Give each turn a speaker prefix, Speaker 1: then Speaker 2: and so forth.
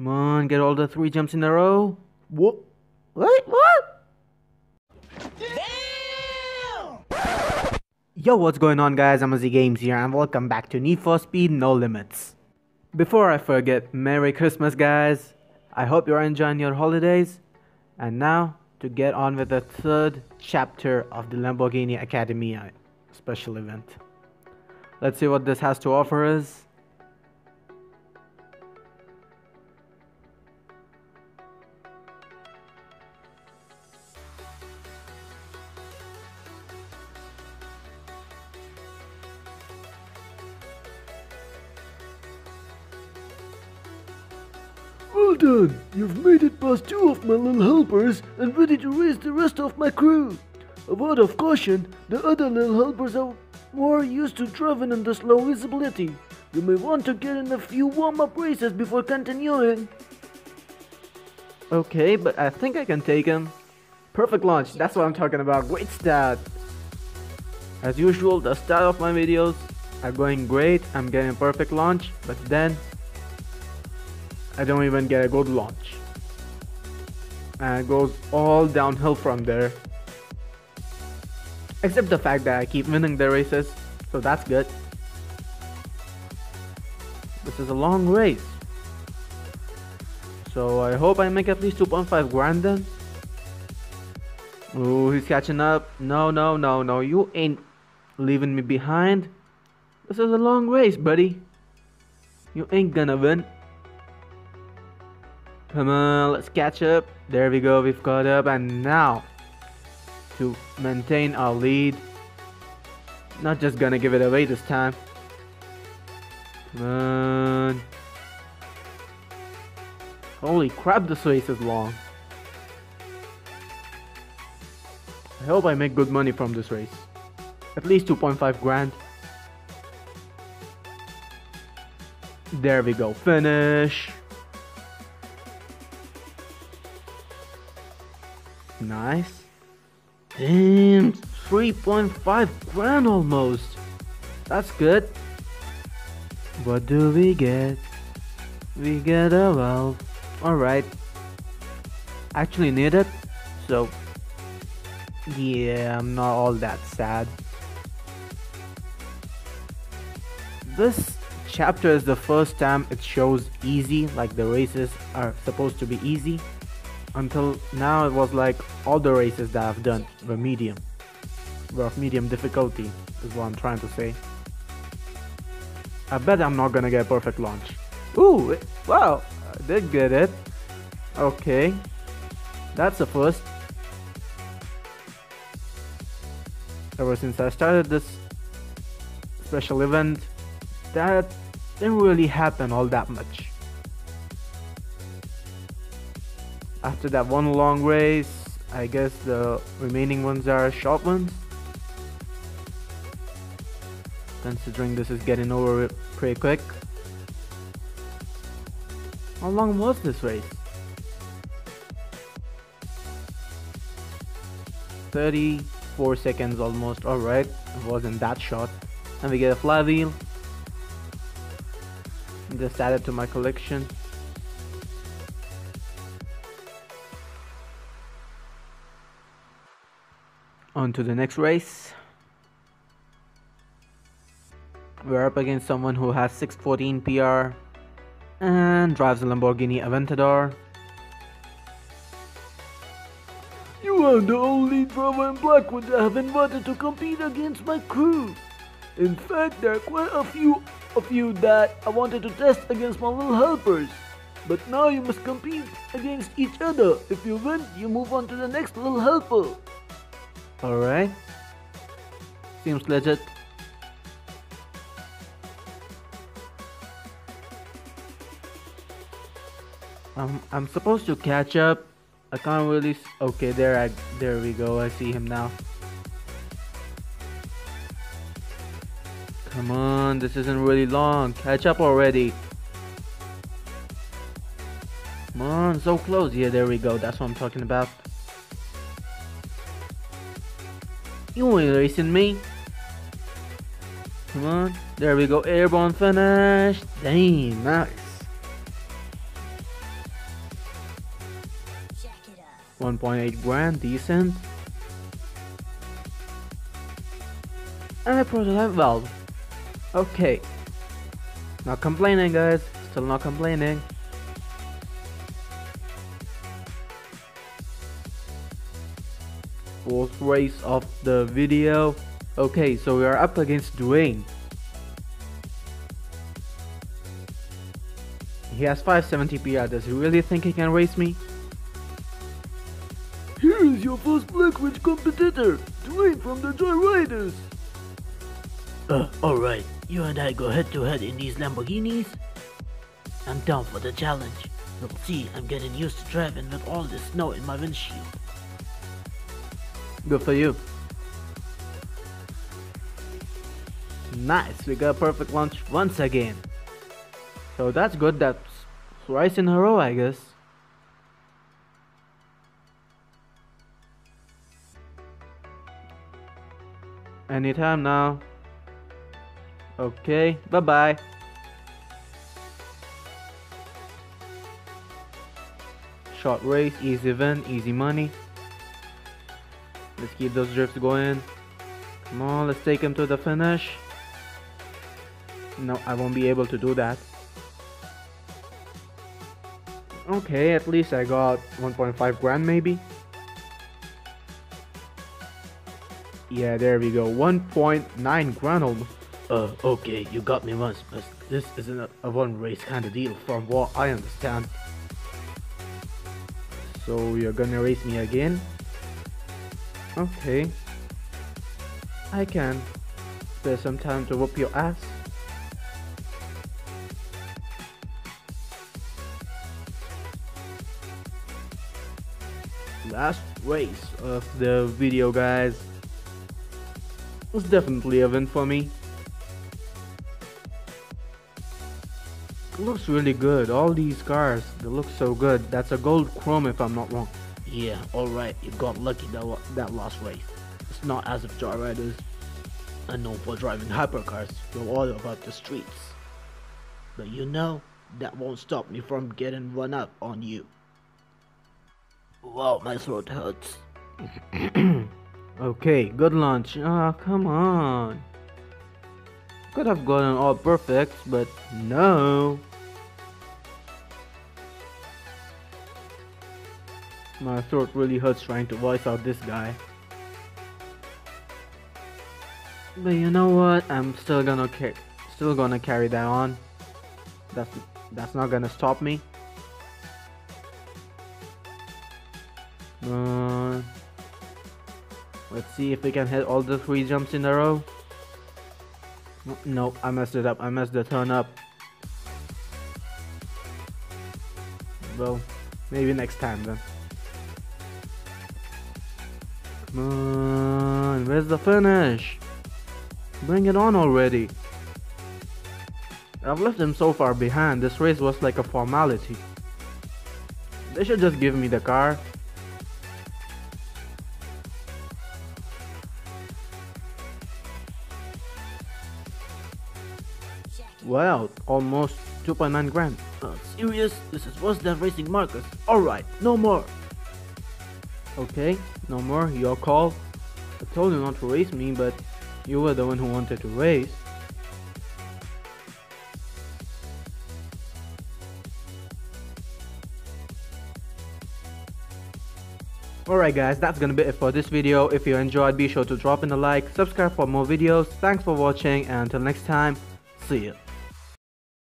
Speaker 1: Come on, get all the three jumps in a row. What? What? What? Yo, what's going on guys? I'm Azzy Games here and welcome back to Need for Speed No Limits. Before I forget, Merry Christmas guys. I hope you're enjoying your holidays. And now, to get on with the third chapter of the Lamborghini Accademia uh, special event. Let's see what this has to offer us.
Speaker 2: Well done! You've made it past two of my little helpers and ready to race the rest of my crew. A word of caution, the other little helpers are more used to driving in the slow visibility. You may want to get in a few warm-up races before continuing.
Speaker 1: Okay, but I think I can take him. Perfect launch, that's what I'm talking about. Great start. As usual, the start of my videos are going great. I'm getting perfect launch, but then I don't even get a good launch. And it goes all downhill from there. Except the fact that I keep winning the races, so that's good. This is a long race. So I hope I make at least 2.5 grand then. Ooh, he's catching up. No, no, no, no. You ain't leaving me behind. This is a long race, buddy. You ain't gonna win. Come on, let's catch up. There we go, we've caught up. And now, to maintain our lead. Not just gonna give it away this time. Come on. Holy crap, this race is long. I hope I make good money from this race. At least 2.5 grand. There we go, finish. Nice. Damn, 3.5 grand almost. That's good. What do we get? We get a valve. Alright. Actually need it. So, yeah, I'm not all that sad. This chapter is the first time it shows easy, like the races are supposed to be easy until now it was like all the races that I've done were medium. Were of medium difficulty is what I'm trying to say. I bet I'm not gonna get a perfect launch. Ooh wow I did get it. Okay that's a first. Ever since I started this special event that didn't really happen all that much. After that one long race I guess the remaining ones are short ones. Considering this is getting over pretty quick. How long was this race? 34 seconds almost. Alright it wasn't that short. And we get a flywheel just added to my collection On to the next race. We're up against someone who has 614 PR and drives a Lamborghini Aventador.
Speaker 2: You are the only driver in Blackwood I have invited to compete against my crew. In fact, there are quite a few of you that I wanted to test against my little helpers. But now you must compete against each other. If you win, you move on to the next little helper.
Speaker 1: Alright. Seems legit. Um, I'm supposed to catch up. I can't really. okay, there I there we go. I see him now. Come on, this isn't really long. Catch up already. Come on, so close. Yeah, there we go. That's what I'm talking about. You ain't racing me. Come on. There we go. Airborne finish. Damn, nice. One point eight grand, decent. And a prototype valve. Okay. Not complaining guys, still not complaining. Fourth race of the video. Okay, so we are up against Dwayne. He has 570 PR, does he really think he can race me?
Speaker 2: Here is your first Blackridge competitor, Dwayne from the Joyriders.
Speaker 3: Uh, alright, you and I go head to head in these Lamborghinis? I'm down for the challenge. You'll see, I'm getting used to driving with all this snow in my windshield.
Speaker 1: Good for you. Nice, we got a perfect launch once again. So that's good, that's twice in a row I guess. Anytime now. Okay, bye bye. Short race, easy win, easy money. Let's keep those drifts going. Come on, let's take him to the finish. No, I won't be able to do that. Okay, at least I got 1.5 grand maybe. Yeah, there we go. 1.9 grand almost.
Speaker 3: Uh, okay, you got me once, but this isn't a, a one race kind of deal from what I understand.
Speaker 1: So you're gonna race me again? Okay. I can. Spare some time to whoop your ass. Last race of the video guys. It Was definitely a win for me. looks really good. All these cars, they look so good. That's a gold chrome if I'm not wrong.
Speaker 3: Yeah, alright, you got lucky that, that last race. It's not as if joyriders are known for driving hypercars, they're all about the streets. But you know, that won't stop me from getting run up on you. Wow, my throat hurts.
Speaker 1: okay, good lunch. Ah, oh, come on. Could have gotten all perfect, but no. My throat really hurts trying to voice out this guy. But you know what? I'm still gonna kick still gonna carry that on. That's that's not gonna stop me. Uh, let's see if we can hit all the three jumps in a row. Nope, I messed it up. I messed the turn up. Well, maybe next time then. Come on, where's the finish? Bring it on already. I've left them so far behind, this race was like a formality. They should just give me the car. Wow, almost 2.9 grand.
Speaker 3: Uh, serious? This is worse than racing Marcus. Alright, no more.
Speaker 1: Okay, no more, your call. I told you not to race me, but you were the one who wanted to race. Alright guys, that's gonna be it for this video. If you enjoyed, be sure to drop in a like, subscribe for more videos. Thanks for watching and until next time, see ya.